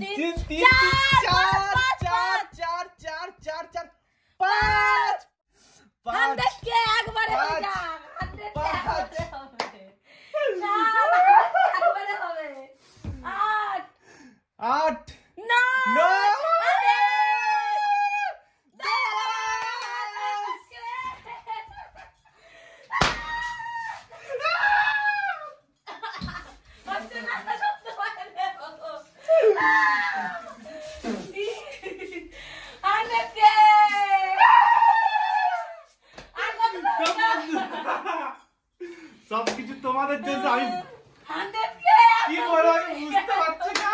तीन तीन चार चार चार चार चार चार पाँच के आग बढ़े आठ आठ সবকিছু তোমাদের জন্য আমি কি বলো আমি বুঝতে পারছি না।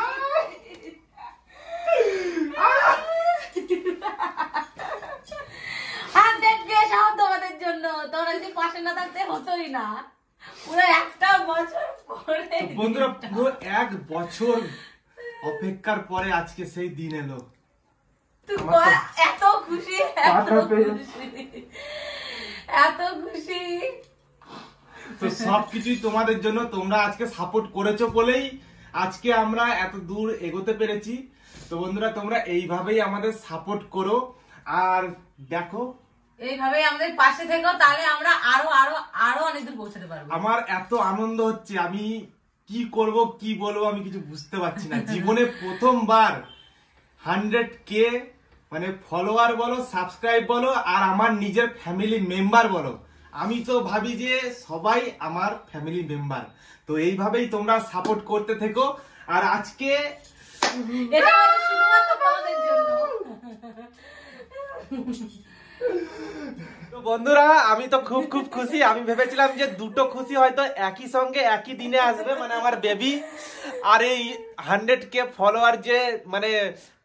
তোমাদের জন্য। তোমরা যদি পাশে না থাকতে হতোই না। পুরো একটা বছর পরে। বন্ধুরা পুরো এক বছর অপেক্ষার পরে আজকে সেই দিন এলো। এত খুশি এত খুশি এত খুশি। তো সবকিছুই তোমাদের জন্য তোমরা আজকে সাপোর্ট করেছ বলেই আজকে আমরা এত দূর এগোতে পেরেছি। তো বন্ধুরা তোমরা এইভাবেই আমাদের সাপোর্ট করো। আর দেখো এইভাবে আমাদের পাশে থেকো তাহলে আমরা আরও আরও আরও অনেক দূর পৌঁছাতে পারব। আমার এত আনন্দ হচ্ছে আমি কি করব, কি বলব আমি কিছু বুঝতে পারছি না। জীবনে প্রথমবার হান্ড্রেড কে মানে ফলোয়ার বলো সাবস্ক্রাইব বলো, আর আমার নিজের ফ্যামিলি মেম্বার বলো। আমি তো ভাবি যে সবাই আমার ফ্যামিলি মেম্বার তো এইভাবেই তোমরা সাপোর্ট করতে থেকো। আর আজকে এটা শুধুমাত্র তোমাদের জন্য। তো বন্ধুরা আমি তো খুব খুব খুশি। আমি ভেবেছিলাম যে দুটো খুশি হয়তো একই সঙ্গে একই দিনে আসবে মানে আমার বেবি আর এই হান্ড্রেড কে ফলোয়ার যে মানে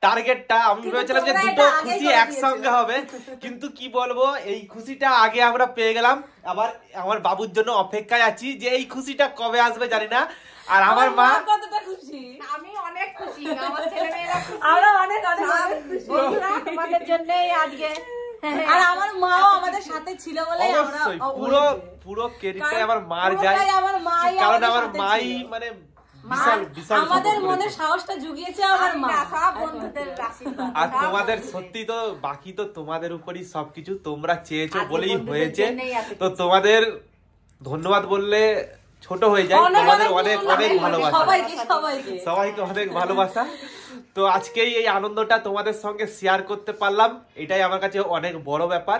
টার্গেটটা আমি ভেবেছিলাম যে দুটো খুশি একসঙ্গে হবে। কিন্তু কি বলব এই খুশিটা আগে আমরা পেয়ে গেলাম। আবার আমার বাবুর জন্য অপেক্ষায় আছি যে এই খুশিটা কবে আসবে জানি না। আর আমার মা কতটা খুশি? আমি আমার ছেলেমেয়েরা খুশি। আমরা অনেক অনেক অনেক বন্ধুরা তোমাদের জন্যই আজকে। আর আমার মাও আমাদের সাথে ছিল বলে আমরা পুরো পুরো ক্রেডিটটাই আমার মার যায়। আমার মাই কারণ আমার মাই মানে মা বিশাল বিশাল আমাদের মনে সাহসটা জুগিয়েছে আমার মা। বন্ধুদের আর তোমাদের সত্যি তো বাকি তো তোমাদের উপরই সবকিছু তোমরা চেয়েছো বলেই হয়েছে। তো তোমাদের ধন্যবাদ বললে ছোট হয়ে যায় তোমাদের অনেক অনেক ভালোবাসা। সবাইকে অনেক ভালোবাসা। তো আজকেই এই আনন্দটা তোমাদের সঙ্গে শেয়ার করতে পারলাম এটাই আমার কাছে অনেক বড় ব্যাপার।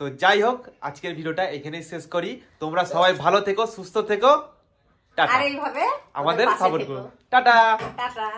তো যাই হোক আজকের ভিডিওটা এখানেই শেষ করি। তোমরা সবাই ভালো থেকো সুস্থ থেকো। টাটা। আমাদের সাপোর্ট করো টাটা। টাটা।